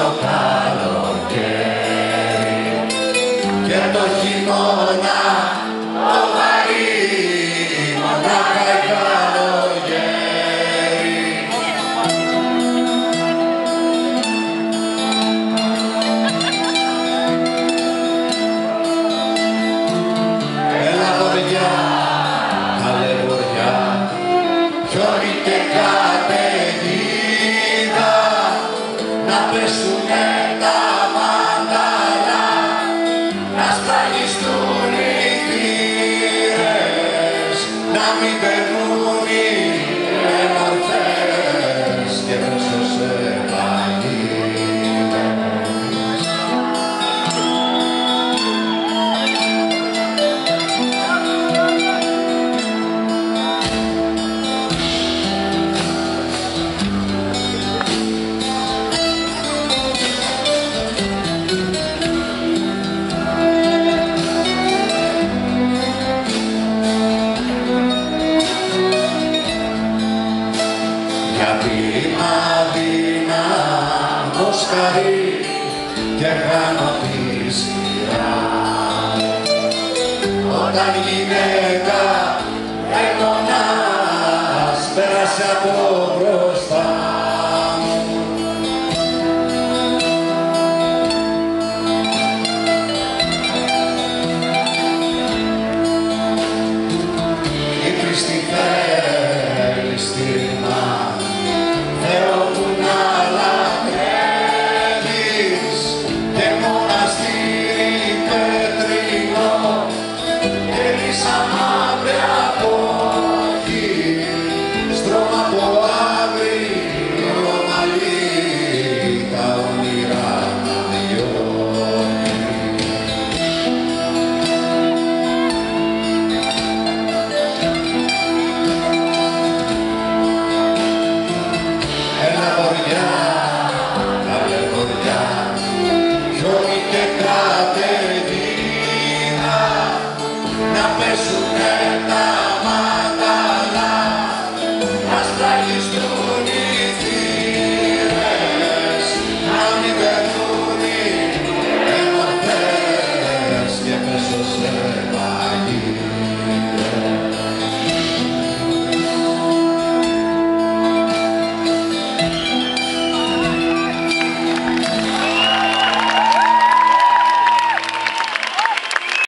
καλοκαίρι και το χειμώνα το βαρύ μονάχα η καλογέρι. Έλα βοριά, καλέ βοριά, χιόνι και personagem. δεινά, δεινά, ως και χάνω τη σειρά. Όταν γυναίκα έγκονας πέρασε από μπροστά μου. Η πίστη